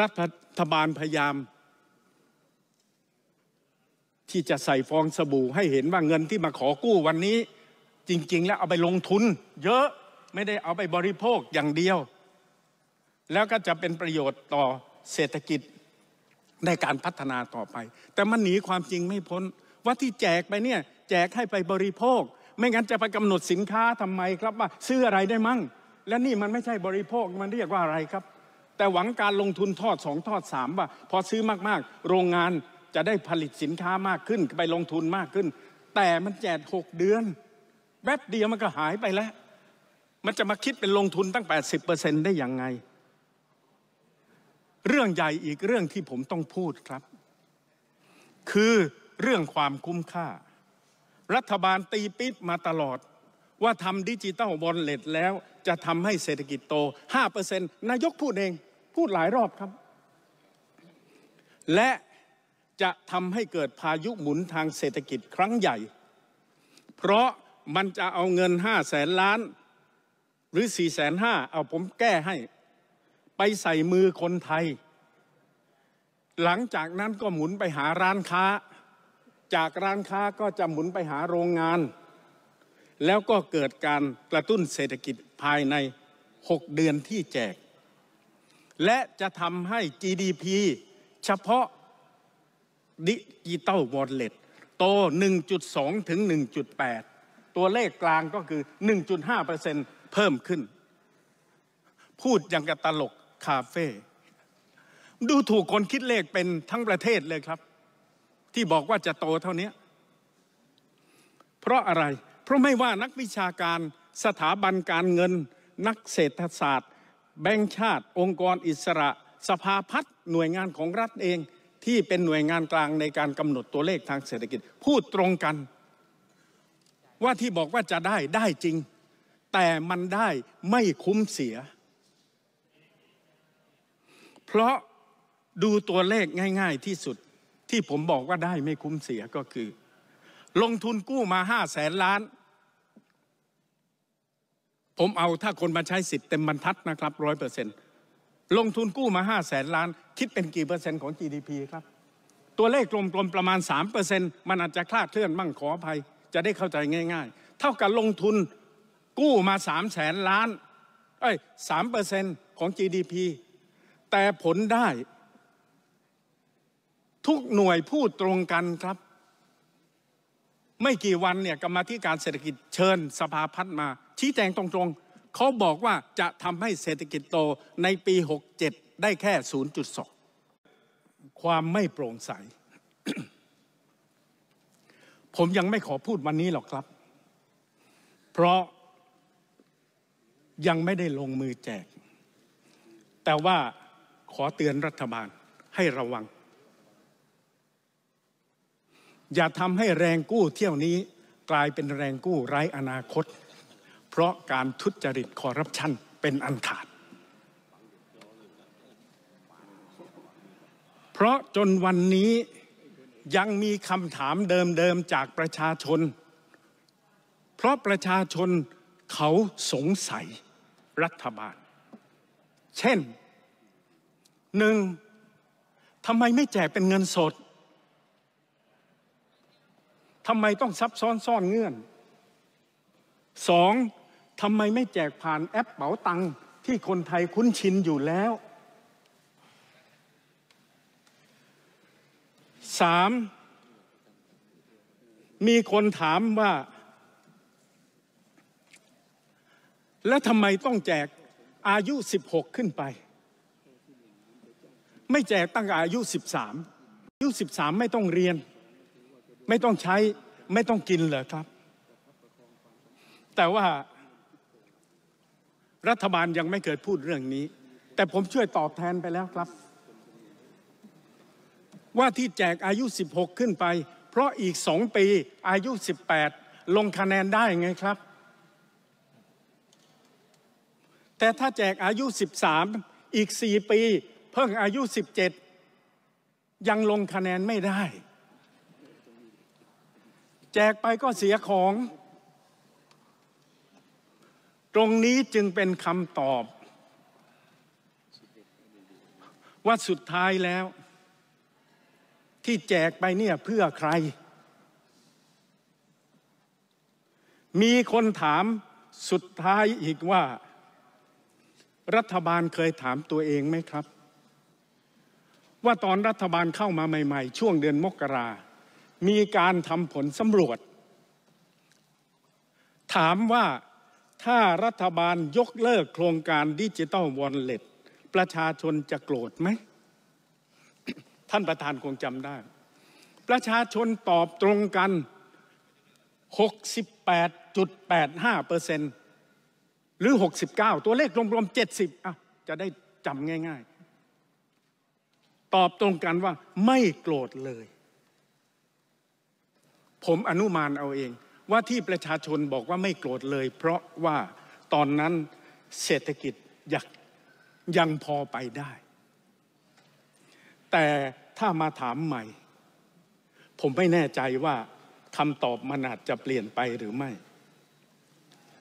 รัฐบาลพยายาม ที่จะใส่ฟองสบู่ให้เห็นว่าเงินที่มาขอกู้วันนี้ จริง ๆ แล้วเอาไปลงทุน เยอะไม่ได้เอาไปบริโภคอย่างเดียว แล้วก็จะเป็นประโยชน์ต่อเศรษฐกิจในการพัฒนาต่อไป แต่มันหนีความจริงไม่พ้น ว่าที่แจกไปเนี่ย แจกให้ไปบริโภค ไม่งั้นจะไปกำหนดสินค้าทำไมครับว่า ซื้ออะไรได้มั่ง และนี่มันไม่ใช่บริโภคมันเรียกว่าอะไรครับ แต่หวังการลงทุนทอดสองทอดสามว่าพอซื้อมากๆ โรงงานจะได้ผลิตสินค้ามากขึ้นไปลงทุนมากขึ้น แต่มันแจกหกเดือนแป๊บเดียวมันก็หายไปแล้ว มันจะมาคิดเป็นลงทุนตั้ง 80%ได้ยังไง เรื่องใหญ่อีกเรื่องที่ผมต้องพูดครับ คือเรื่องความคุ้มค่า รัฐบาลตีปิดมาตลอด ว่าทำดิจิตอลบอลเล็ตแล้วจะทำให้เศรษฐกิจโต 5%นายกพูดเอง พูดหลายรอบครับ และจะทำให้เกิดพายุหมุนทางเศรษฐกิจครั้งใหญ่ เพราะมันจะเอาเงิน5แสนล้าน หรือ4แสนห้าเอาผมแก้ให้ ไปใส่มือคนไทย หลังจากนั้นก็หมุนไปหาร้านค้า จากร้านค้าก็จะหมุนไปหาโรงงาน แล้วก็เกิดการกระตุ้นเศรษฐกิจภายใน 6 เดือนที่แจก และจะทำให้ GDP เฉพาะดิจิตอลวอลเล็ตโต 1.2 ถึง 1.8 ตัวเลขกลางก็คือ 1.5%เพิ่มขึ้น พูดอย่างกับตลกคาเฟ่ดูถูกคนคิดเลขเป็นทั้งประเทศเลยครับ ที่บอกว่าจะโตเท่านี้ เพราะอะไร เพราะไม่ว่านักวิชาการสถาบันการเงิน นักเศรษฐศาสตร์ แบงค์ชาติ องค์กรอิสระ สภาพัฒน์หน่วยงานของรัฐเอง ที่เป็นหน่วยงานกลางในการกำหนดตัวเลขทางเศรษฐกิจ พูดตรงกัน ว่าที่บอกว่าจะได้ได้จริง แต่มันได้ไม่คุ้มเสีย เพราะดูตัวเลขง่าย ๆที่สุดที่ผมบอกว่าได้ไม่คุ้มเสียก็คือ ลงทุนกู้มาห้าแสนล้าน ผมเอาถ้าคนมาใช้สิทธิ์เต็มบรรทัดนะครับร้อยเปอร์เซ็นต์ลงทุนกู้มาห้าแสนล้าน คิดเป็นกี่เปอร์เซ็นต์ของ GDP ครับ ตัวเลขกลมๆประมาณ3เปอร์เซ็นต์มันอาจจะคลาดเคลื่อนมั่งขออภัย จะได้เข้าใจง่าย ๆ เท่ากับลงทุนกู้มาสามแสนล้านเอ้ยสามเปอร์เซ็นต์ของ GDP แต่ผลได้ ทุกหน่วยพูดตรงกันครับ ไม่กี่วันเนี่ยกรรมธิการเศรษฐกิจเชิญสภาพัฒน์มา ชี้แจงตรงๆเขาบอกว่าจะทำให้เศรษฐกิจโตในปี 67 ได้แค่ 0.2 ความไม่โปร่งใส ผมยังไม่ขอพูดวันนี้หรอกครับ เพราะยังไม่ได้ลงมือแจก แต่ว่าขอเตือนรัฐบาลให้ระวัง อย่าทำให้แรงกู้เที่ยวนี้กลายเป็นแรงกู้ไร้อนาคต เพราะการทุจริตคอร์รัปชันเป็นอันขาด เพราะจนวันนี้ยังมีคำถามเดิมๆจากประชาชน เพราะประชาชนเขาสงสัยรัฐบาล เช่นหนึ่งทำไมไม่แจกเป็นเงินสด ทำไมต้องซับซ้อนซ่อนเงื่อนสองทำไมไม่แจกผ่านแอปเป๋าตังที่คนไทยคุ้นชินอยู่แล้วสามมีคนถามว่า แล้วทำไมต้องแจกอายุ 16 ขึ้นไป ไม่แจกตั้งอายุ 13 อายุ 13 ไม่ต้องเรียน ไม่ต้องใช้ไม่ต้องกินเหรอครับ แต่ว่ารัฐบาลยังไม่เคยพูดเรื่องนี้ แต่ผมช่วยตอบแทนไปแล้วครับ ว่าที่แจกอายุ 16 ขึ้นไป เพราะอีกสองปีอายุ 18 ลงคะแนนได้ไงครับ แต่ถ้าแจกอายุ 13 อีก 4 ปี เพิ่งอายุ 17 ยังลงคะแนนไม่ได้ แจกไปก็เสียของ ตรงนี้จึงเป็นคำตอบ ว่าสุดท้ายแล้ว ที่แจกไปเนี่ยเพื่อใคร มีคนถามสุดท้ายอีกว่า รัฐบาลเคยถามตัวเองไหมครับ ว่าตอนรัฐบาลเข้ามาใหม่ ๆ ช่วงเดือนมกรามี มีการทำผลสำรวจ ถามว่าถ้ารัฐบาลยกเลิกโครงการดิจิตอลวอลเล็ตประชาชนจะโกรธไหม ท่านประธานคงจำได้ ประชาชนตอบตรงกัน 68.85เปอร์เซ็นต์หรือ 69 ตัวเลขรวมๆ 70อะจะได้จำง่าย ๆ ตอบตรงกันว่าไม่โกรธเลย ผมอนุมานเอาเอง ว่าที่ประชาชนบอกว่าไม่โกรธเลย เพราะว่าตอนนั้นเศรษฐกิจยังยังพอไปได้ แต่ถ้ามาถามใหม่ ผมไม่แน่ใจว่าคำตอบมันอาจจะเปลี่ยนไปหรือไม่